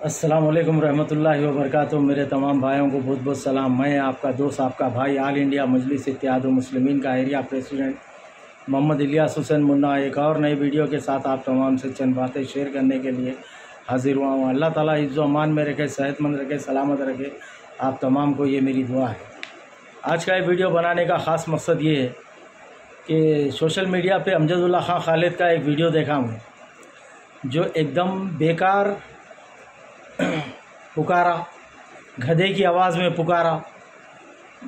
अस्सलाम वालेकुम रहमतुल्लाहि व बरकातुहू मेरे तमाम भाइयों को बहुत बहुत सलाम। मैं आपका दोस्त, आपका भाई, आल इंडिया मजलिस इत्याद मुस्लिमीन का एरिया प्रेसिडेंट मोहम्मद इलियास हुसैन मुन्ना। एक और नई वीडियो के साथ आप तमाम से चंद बातें शेयर करने के लिए हाजिर हुआ हूँ। अल्लाह ताला इज़्ज़ो अमान में रखे, सेहतमंद रखे, सलामत रखे। आप तमाम को ये मेरी दुआ है। आज का ये वीडियो बनाने का ख़ास मकसद ये है कि सोशल मीडिया पे अमजदुल्ला खां खालिद का एक वीडियो देखा हूँ, जो एकदम बेकार पुकारा, गधे की आवाज़ में पुकारा,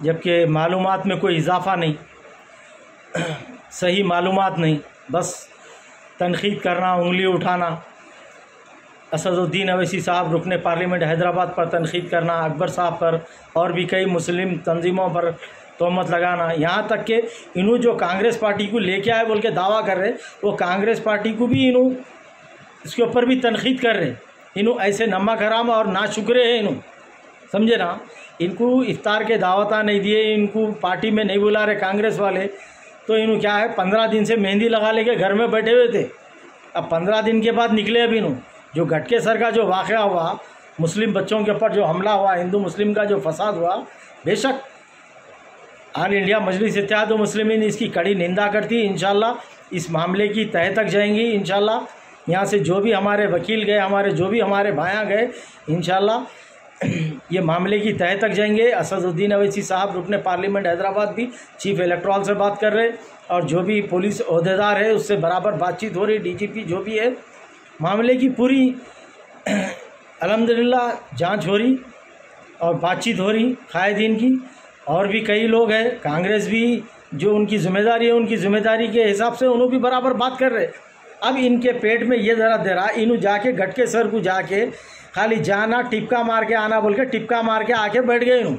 जबकि मालूम में कोई इजाफा नहीं। सही मालूम नहीं, बस तनखीद करना, उंगली उठाना। असदुद्दीन अवैसी साहब रुकने पार्लियामेंट हैदराबाद पर तनखीद करना, अकबर साहब पर और भी कई मुस्लिम तंजीमों पर तोहमत लगाना। यहाँ तक कि इन्हों जो कांग्रेस पार्टी को लेके आए बोल के दावा कर रहे, वो कांग्रेस पार्टी को भी इन्हों इसके ऊपर भी तनखीद कर रहे। इन्हों ऐसे नमक हराम और ना शुक्रे हैं इन्हों समझे ना? इनको इफ्तार के दावता नहीं दिए, इनको पार्टी में नहीं बुला रहे कांग्रेस वाले। तो इन्हों क्या है? पंद्रह दिन से मेहंदी लगा लेके घर में बैठे हुए थे। अब पंद्रह दिन के बाद निकले अभी इन्हों जो घटके सर का जो वाक़ हुआ, मुस्लिम बच्चों के ऊपर जो हमला हुआ, हिंदू मुस्लिम का जो फसाद हुआ, बेशक ऑल इंडिया मजलिस इत्याद मुस्लिमीन इसकी कड़ी निंदा करती इन इस मामले की तह तक जाएँगी इन यहाँ से जो भी हमारे वकील गए, हमारे जो भी हमारे भाया गए इन ये मामले की तह तक जाएँगे। असदुद्दीन अवैसी साहब रुकने पार्लियामेंट हैदराबाद भी चीफ इलेक्ट्रॉल से बात कर रहे और जो भी पुलिस अहदेदार है, उससे बराबर बातचीत हो रही डीजीपी जो भी है। मामले की पूरी अलहमदिल्ला जाँच हो रही और बातचीत हो रही कायदीन की। और भी कई लोग हैं, कांग्रेस भी जो उनकी ज़िम्मेदारी है, उनकी ज़िम्मेदारी के हिसाब से उन्होंने भी बराबर बात कर रहे अब इनके पेट में ये ज़रा दे रहा इन्हों जाके गटके सर को जाके, खाली जाना, टिपका मार के आना बोल के, टिपका मार के आके बैठ गए इन्हों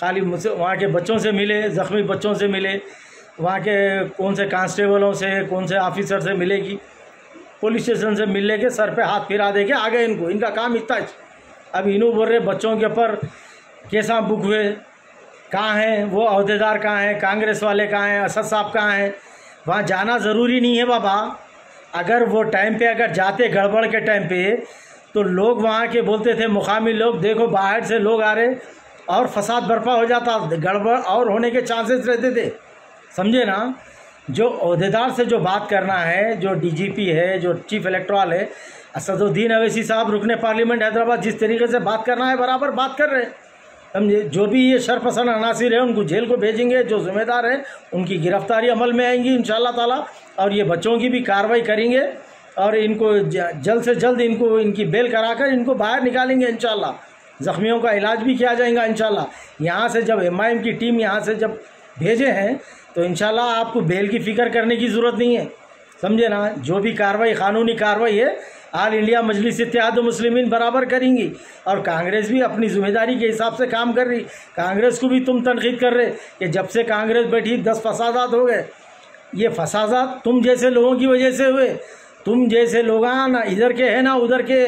खाली मुझसे, वहाँ के बच्चों से मिले, ज़ख्मी बच्चों से मिले, वहाँ के कौन से कांस्टेबलों से, कौन से ऑफिसर से मिलेगी, पुलिस स्टेशन से मिलने के सर पे हाथ फिरा दे के आ गए इनको। इनका काम इतना अब इन्हों बोल रहे, बच्चों के ऊपर कैसा बुक हुए, कहाँ हैं, वो अहदेदार कहाँ हैं, कांग्रेस वाले कहाँ हैं, असद साहब कहाँ हैं? वहाँ जाना ज़रूरी नहीं है बाबा। अगर वो टाइम पे अगर जाते, गड़बड़ के टाइम पे तो लोग वहाँ के बोलते थे, मुकामी लोग, देखो बाहर से लोग आ रहे और फसाद बर्पा हो जाता, गड़बड़ और होने के चांसेस रहते थे। समझे ना? जो अहदेदार से जो बात करना है, जो डीजीपी है, जो चीफ इलेक्ट्रॉल है, असदुद्दीन अवैसी साहब रुकने पार्लियामेंट हैदराबाद जिस तरीके से बात करना है, बराबर बात कर रहे हैं। समझे? जो भी ये शरपसंद अनासिर है, उनको जेल को भेजेंगे, जो जिम्मेदार है, उनकी गिरफ्तारी अमल में आएँगी इन ताला, और ये बच्चों की भी कार्रवाई करेंगे, और इनको जल्द से जल्द इनको, इनकी बेल कराकर इनको बाहर निकालेंगे इन ज़ख्मियों का इलाज भी किया जाएगा इन यहाँ से जब एमआईएम की टीम यहाँ से जब भेजे हैं तो इन आपको बेल की फ़िक्र करने की ज़रूरत नहीं है। समझे ना? जो भी कार्रवाई, कानूनी कार्रवाई है आल इंडिया मजलिस इत्याद मुस्लिमीन बराबर करेंगी। और कांग्रेस भी अपनी ज़िम्मेदारी के हिसाब से काम कर रही। कांग्रेस को भी तुम तनखीद कर रहे कि जब से कांग्रेस बैठी, दस फसादात हो गए। ये फसादात तुम जैसे लोगों की वजह से हुए। तुम जैसे लोग ना इधर के हैं ना, उधर के।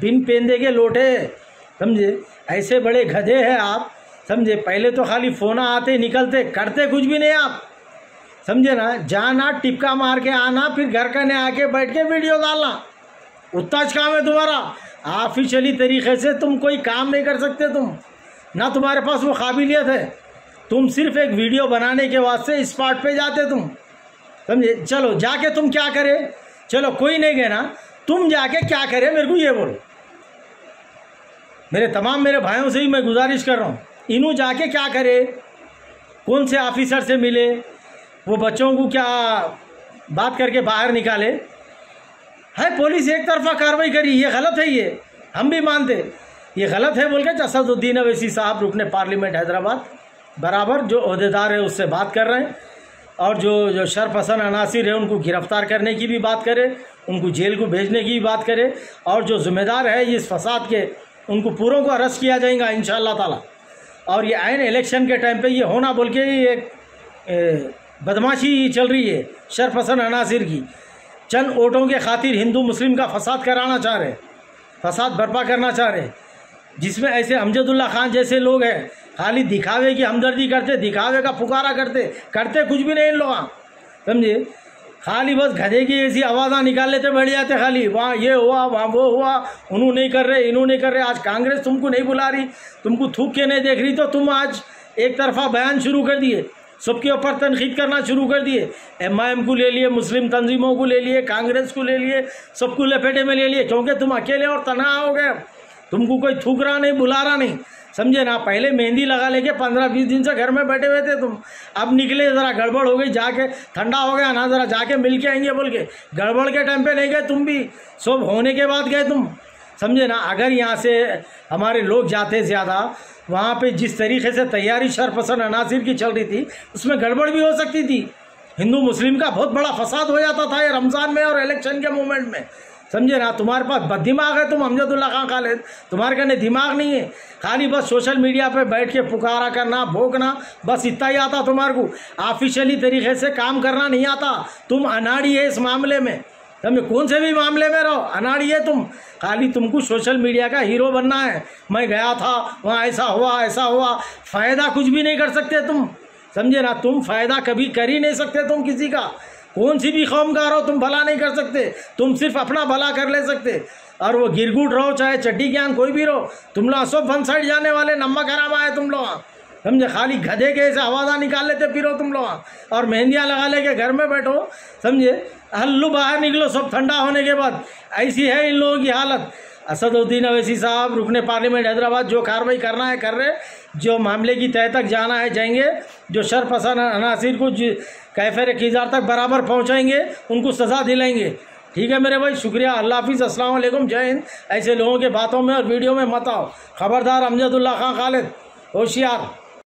बिन पेंदे के लोटे। समझे? ऐसे बड़े गधे हैं आप। समझे? पहले तो खाली फोना आते, निकलते, करते कुछ भी नहीं आप। समझे ना? जाना, टिपका मार के आना, फिर घर करने आके बैठ के वीडियो डालना। उतना काम है तुम्हारा। ऑफिशियली तरीके से तुम कोई काम नहीं कर सकते तुम। ना तुम्हारे पास वो काबिलियत है। तुम सिर्फ़ एक वीडियो बनाने के वास्ते स्पॉट पे जाते तुम। समझे? चलो, जाके तुम क्या करे? चलो, कोई नहीं गए ना तुम जाके क्या करे? मेरे को ये बोलो। मेरे तमाम मेरे भाइयों से ही मैं गुजारिश कर रहा हूँ। इनू जाके क्या करे? कौन से ऑफिसर से मिले? वो बच्चों को क्या बात करके बाहर निकाले? है पुलिस एक तरफा कार्रवाई करी, ये गलत है ये। हम भी मानते। ये गलत है बोल के असदुद्दीन अवैसी साहब रुकने पार्लियामेंट हैदराबाद, बराबर, जो अहदेदार है उससे बात कर रहे हैं। और जो जो शरपसंद अनासिर है, उनको गिरफ़्तार करने की भी बात करें, उनको जेल को भेजने की भी बात करे, और जो ज़िम्मेदार है इस फसाद के, उनको पूरों को अरेस्ट किया जाएगा इन ताला। और ये आयन इलेक्शन के टाइम पे ये होना बोल के एक बदमाशी चल रही है शरपसंद अनासिर की। चंद वोटों के खातिर हिंदू मुस्लिम का फसाद कराना चाह रहे हैं। फसाद बर्पा करना चाह रहे हैं। जिसमें ऐसे अमजदुल्ला खान जैसे लोग हैं, खाली दिखावे की हमदर्दी करते, दिखावे का पुकारा करते करते कुछ भी नहीं इन लोग समझे? खाली बस गधे की ऐसी आवाज़ा निकाल लेते, बैठ जाते खाली। वहाँ ये हुआ, वहाँ वो हुआ उन्होंने नहीं कर रहे इन्होंने नहीं कर रहे। आज कांग्रेस तुमको नहीं बुला रही, तुमको थूक के नहीं देख रही तो तुम आज एक तरफा बयान शुरू कर दिए। सबके ऊपर तनखीद करना शुरू कर दिए। एम आई एम को ले लिए, मुस्लिम तंजीमों को ले लिए, कांग्रेस को ले लिए, सबको लपेटे में ले लिए, क्योंकि तुम अकेले और तनहा हो गए। तुमको कोई थूक रहा नहीं बुला रहा नहीं। समझे ना, पहले मेहंदी लगा लेके पंद्रह बीस दिन से घर में बैठे हुए थे तुम। अब निकले, ज़रा गड़बड़ हो गई, जाके ठंडा हो गया ना, ज़रा जाके मिल के आएँगे बोल के। गड़बड़ के टाइम पे नहीं गए तुम भी। सब होने के बाद गए तुम। समझे ना, अगर यहाँ से हमारे लोग जाते ज़्यादा वहाँ पे जिस तरीके से तैयारी शरपसंद अनासिर की चल रही थी, उसमें गड़बड़ भी हो सकती थी। हिंदू मुस्लिम का बहुत बड़ा फसाद हो जाता था ये रमज़ान में और इलेक्शन के मूवमेंट में। समझे ना, तुम्हारे पास दिमाग है, तुम अमजदुल्ला खान खालिद तुम्हारे कहने दिमाग नहीं है। खाली बस सोशल मीडिया पे बैठ के पुकारा करना भोगना बस इतना ही आता तुम्हारे को। ऑफिशियली तरीके से काम करना नहीं आता। तुम अनाड़ी है इस मामले में। समझे कौन से भी मामले में रहो? अनाड़ी है तुम। खाली तुमको सोशल मीडिया का हीरो बनना है। मैं गया था, वहाँ ऐसा हुआ ऐसा हुआ। फ़ायदा कुछ भी नहीं कर सकते तुम। समझे ना? तुम फ़ायदा कभी कर ही नहीं सकते तुम किसी का। कौन सी भी कौम का रहो तुम भला नहीं कर सकते। तुम सिर्फ़ अपना भला कर ले सकते। और वो गिरगुट रहो, चाहे चड्डी ज्ञान कोई भी रहो। तुम लोग सब वन साइड जाने वाले नम्बक हराम आए तुम लोग समझे खाली गधे के ऐसे आवाज़ा निकाल लेते, फिरो तुम लोग और मेहंदियाँ लगा लेके घर में बैठो, समझे? हल्लू बाहर निकलो, सब ठंडा होने के बाद। ऐसी है इन लोगों की हालत। असदुद्दीन अवैसी साहब, रुकने पार्लियामेंट हैदराबाद जो कार्रवाई करना है, कर रहे। जो मामले की तय तक जाना है, जाएँगे। जो शरपसंद अनासिर को कैफ़े कीजार तक बराबर पहुँचाएँगे, उनको सज़ा दिलाएँगे। ठीक है मेरे भाई, शुक्रिया। अल्लाह हाफिज़। वालेकुम जय हिंद। ऐसे लोगों के बातों में और वीडियो में मत आओ। खबरदार अमजदुल्ला खान खालिद, होशियार।